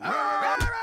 Yes!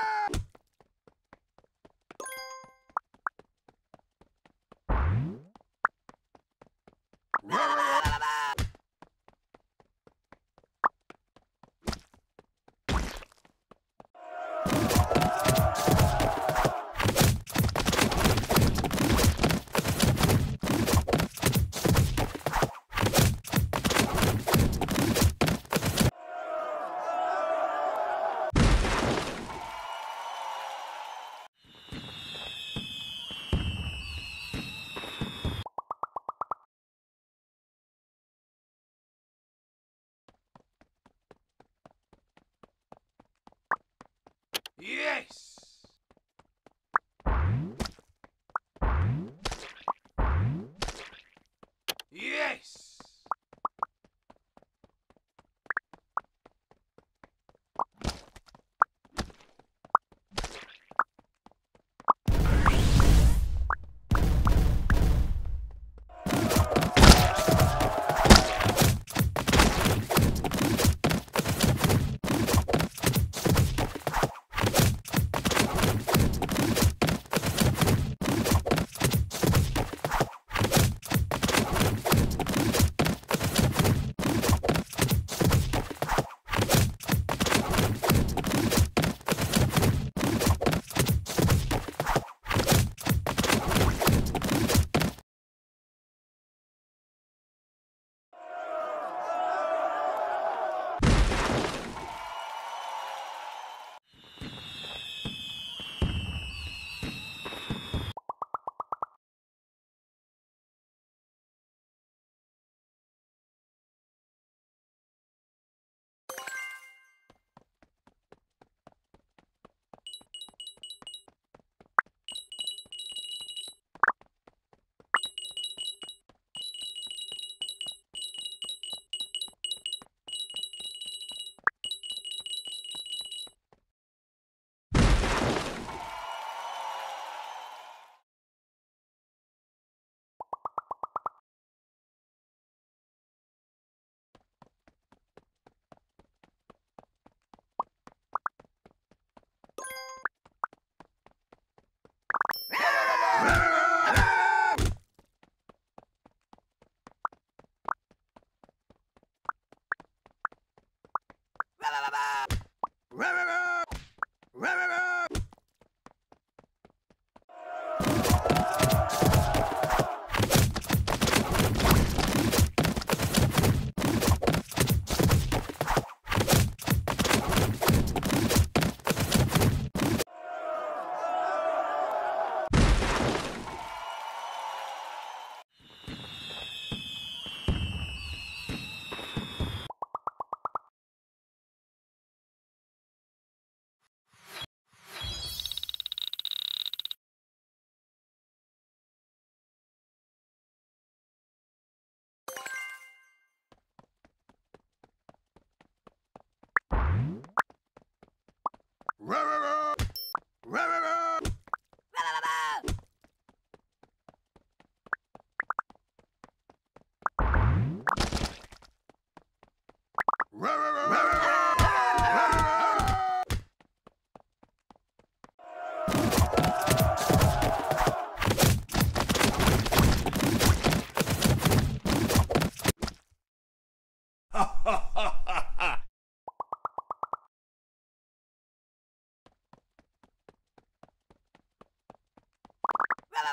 Rah, rah, rah.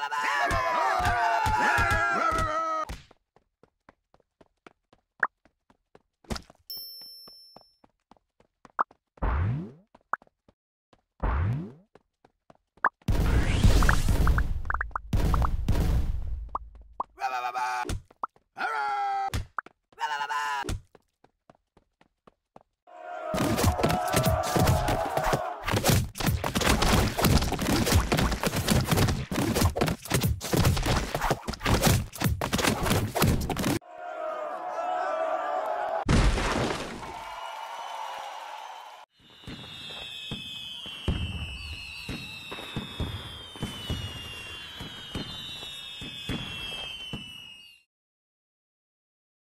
va.